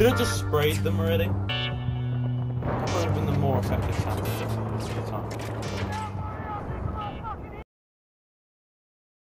Should have just sprayed them already. That would have been the more effective time.